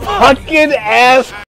Fucking ass.